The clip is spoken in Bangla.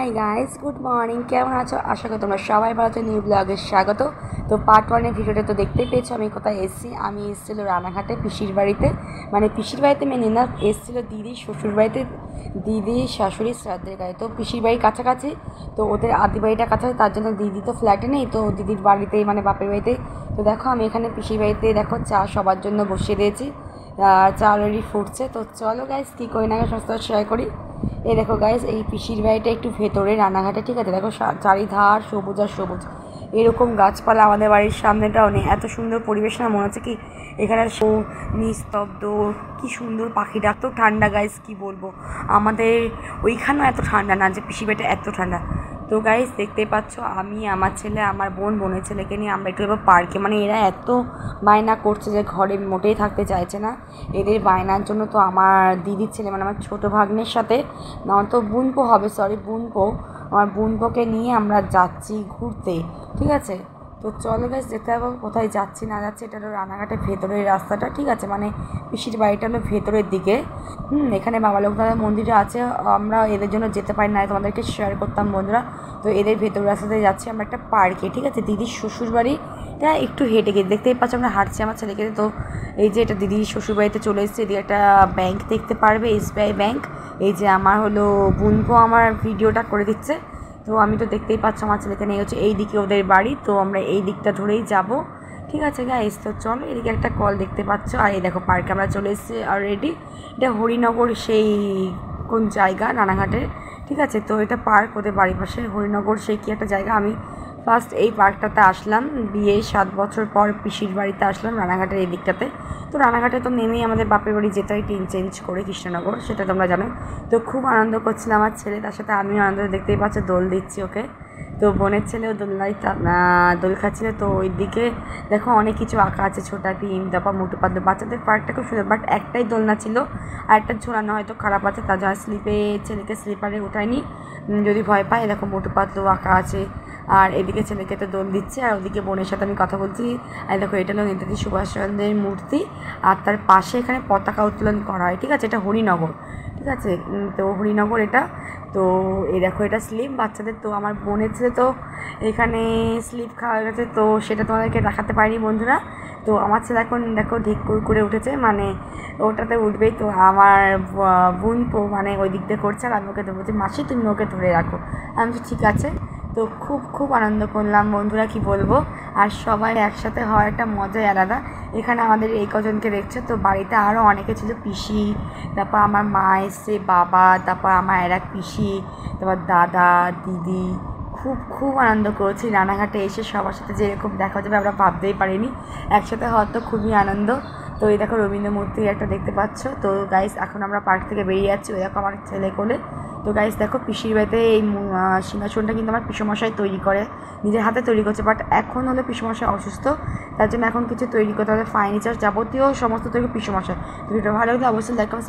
হাই গাইস গুড মর্নিং কেমন আছো? আশা করি তোমরা সবাই ভালো আছো। নিউ ব্লগে স্বাগত। তো পার্ট ওয়ানের ভিডিওটা তো দেখতেই পেয়েছ, আমি কোথায় এসেছি? আমি এসেছিল রানাঘাটে, পিসির বাড়িতে। মানে পিসির বাড়িতে মেনে না, এসেছিল দিদি, শ্বশুর বাড়িতে। দিদি, শাশুড়ি, শ্রাদ্ধের গায়ে তো পিসির বাড়ির কাছাকাছি। তো ওদের আদি বাড়িটা কাছাকাছি, তার জন্য দিদি তো ফ্ল্যাটে নেই, তো দিদির বাড়িতেই মানে বাপের বাড়িতে। তো দেখো, আমি এখানে পিসির বাড়িতে দেখো চা সবার জন্য বসিয়ে দিয়েছি। চা অলরেডি ফুটছে। তো চলো গাইস কী করি না সমস্ত শেয়ার করি। এই দেখো গাইস এই পিসির বাড়িটা একটু ভেতরে রানাঘাটে, ঠিক আছে? দেখো চারিধার সবুজ আর সবুজ। এরকম গাছপালা আমাদের বাড়ির সামনেটাও নেই। এত সুন্দর পরিবেশ, না মনে হচ্ছে কি এখানে নিস্তব্ধ, কি সুন্দর পাখি ডাকতো ঠান্ডা গাইস কি বলব? আমাদের ওইখানেও এত ঠান্ডা না যে পিসি বাড়িটা এত ঠান্ডা। তো গাইস দেখতে পাচ্ছ, আমি, আমার ছেলে, আমার বোন, বোনের ছেলেকে নিয়ে আমরা একটু এবার পার্কে মানে এরা এত বায়না করছে যে ঘরে মোটেই থাকতে চাইছে না। এদের বায়নার জন্য তো আমার দিদির ছেলে মানে আমার ছোটো ভাগ্নের সাথে, না, তো বুনপো হবে সরি বুনপো। আমার বুনপোকে নিয়ে আমরা যাচ্ছি ঘুরতে, ঠিক আছে? তো চলো গাছ যেতে হবে কোথায় যাচ্ছি, না যাচ্ছি, এটা হলো রানাঘাটের ভেতরের রাস্তাটা, ঠিক আছে? মানে পিসির বাড়িটা হলো ভেতরের দিকে। হুম, এখানে বাবা লোকনাথ মন্দিরটা আছে। আমরা এদের জন্য যেতে পারি না, তোমাদেরকে শেয়ার করতাম বন্ধুরা। তো এদের ভেতর রাস্তাতে যাচ্ছি আমরা একটা পার্কে ঠিক আছে? দিদির শ্বশুর বাড়িটা একটু হেঁটে গিয়ে দেখতেই পাচ্ছ, আমরা হাঁটছি আমার ছেলেকে। তো এই যে এটা দিদির শ্বশুর বাড়িতে চলে এসেছে, এদিকে একটা ব্যাংক দেখতে পারবে এসবিআই ব্যাংক এই যে আমার হলো বুনপো আমার ভিডিওটা করে দিচ্ছে। তো আমি তো দেখতেই পাচ্ছি আমার ছেলেকে নিয়ে হচ্ছে এই দিকে ওদের বাড়ি। তো আমরা এই দিকটা ধরেই যাব। ঠিক আছে গাইস তো চলো এদিকে একটা কল দেখতে পাচ্ছ। আর এই দেখো পার্কে আমরা চলে এসেছি অলরেডি এটা হরিনগর সেই কোন জায়গা? রানাঘাটের। ঠিক আছে, তো এটা পার্ক ওদের বাড়ির পাশে। হরিনগর সেই কি একটা জায়গা? আমি ফার্স্ট এই পার্কটাতে আসলাম। বিয়ে সাত বছর পর পিসির বাড়িতে আসলাম রানাঘাটের এই দিকটাতে। তো রানাঘাটে তো নেমেই আমাদের বাপের বাড়ি যেতে হয় টিন চেঞ্জ করে কৃষ্ণনগর, সেটা তোমরা জানো। তো খুব আনন্দ করছিলাম আমার ছেলে, তার সাথে আমিও আনন্দ দেখতেই পাচ্ছ, দোল দিচ্ছি ওকে। তো বোনের ছেলেও দোলনায় দোল খাচ্ছিল তো ওই দিকে দেখো অনেক কিছু আঁকা আছে ছোটা ভীম তারপর মোটু পাতলু। বাচ্চাদের পার্কটা খুব সুন্দর বাট একটাই দোলনা ছিল আর একটা ঝোলানো হয়তো খারাপ আছে তা যা স্লিপে ছেলেকে স্লিপারে উঠায়নি। উম, যদি ভয় পায় দেখো মোটু পাতলু আঁকা আছে আর এদিকে ছেলেকে তো দোল দিচ্ছে আর ওদিকে বোনের সাথে আমি কথা বলছি আর দেখো এটা হলো নেতাজি সুভাষচন্দ্রের মূর্তি আর তার পাশে এখানে পতাকা উত্তোলন করা হয় ঠিক আছে? এটা হরিনগর। ঠিক আছে তো হরিনগর এটা, তো এই দেখো এটা স্লিপ, বাচ্চাদের তো, আমার বোনের ছেলে তো, এখানে স্লিপ খাওয়া গেছে, তো সেটা তোমাদেরকে দেখাতে পারিনি বন্ধুরা। তো আমার ছেলে এখন দেখো ধিক করে উঠেছে মানে ওটাতে উঠবেই তো, আমার বোন মানে ওই দিক দিয়ে করছে, আর আমি ওকে বলছি মাসি, তুমি ওকে ধরে রাখো। আমি ঠিক আছে। তো খুব খুব আনন্দ করলাম। বন্ধুরা, কি বলব? আর সবাই একসাথে হওয়ার একটা মজাই আলাদা। এখানে আমাদের এই কজনকে দেখছ? তো বাড়িতে আরও অনেকে ছিল। পিসি, তারপর আমার মা এসছে, বাবা, তারপর আমার এরা পিসি, তারপর দাদা, দিদি। খুব খুব আনন্দ করেছি। রানাঘাটে এসে সবার সাথে যে এরকম দেখা যাবে আমরা ভাবতেই পারিনি। একসাথে হওয়ার তো খুবই আনন্দ। তো এই দেখো রবীন্দ্র মূর্তি একটা দেখতে পাচ্ছ। তো গাইস এখন আমরা পার্ক থেকে বেরিয়ে যাচ্ছি। ওই দেখো, আমার ছেলে কোলে। তো গাইস দেখো পিসির বাড়িতে এই সিংহাসনটা কিন্তু আমার পিসমশাই তৈরি করে, নিজের হাতে তৈরি করছে বাট এখন হলো পিসমশাই অসুস্থ, তার জন্য এখন কিছু তৈরি করতে হবে ফার্নিচার যাবতীয় সমস্ত তৈরি পিসমশাই। ভিডিওটা ভালো লাগলে অবশ্যই লাইক কমেন্ট